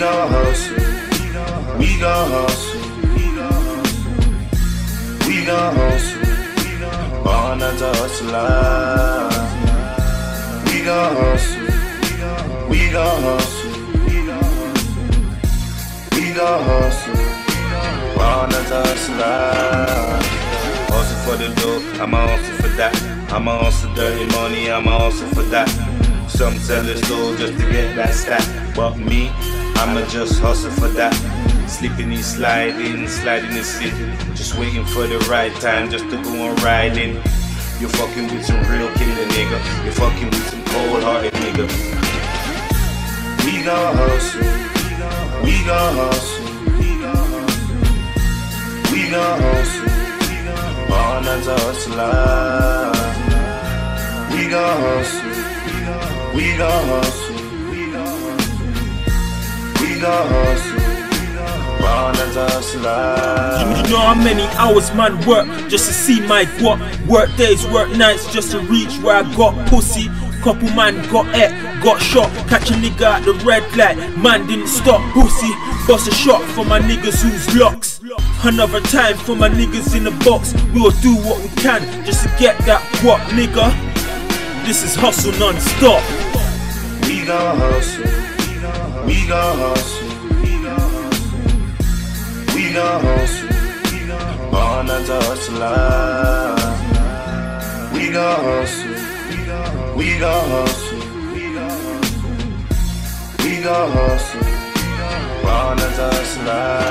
gon' hustle. We gon' hustle. We gon' hustle. Born as a hustler. We gon' hustle. We gon' hustle. We gon' hustle. Born as a hustler. Hustle for the dough, I'ma hustle for that. I'ma hustle dirty money, I'ma hustle for that. Some sell their soul just to get that stack. But me, I'ma just hustle for that. Sleeping and sliding, sliding and sitting. Just waiting for the right time just to go on riding. You're fucking with some real killer nigga. You're fucking with some cold hearted nigga. We gon' hustle. We gon' hustle. We gon' hustle. Born as a hustler. Ah. We gon' hustle. We gon' hustle. You know how many hours man work just to see my guap. Work days, work nights just to reach where I got pussy. Couple man got it, got shot. Catch a nigga at the red light, man didn't stop pussy. Bust a shot for my niggas who's locks. Another time for my niggas in the box. We'll do what we can just to get that guap nigga. This is hustle non-stop. We gon' hustle. We gon' hustle. We gon' hustle. As a hustler. We gon' hustle. We gon' hustle. We gon' hustle. As a hustler.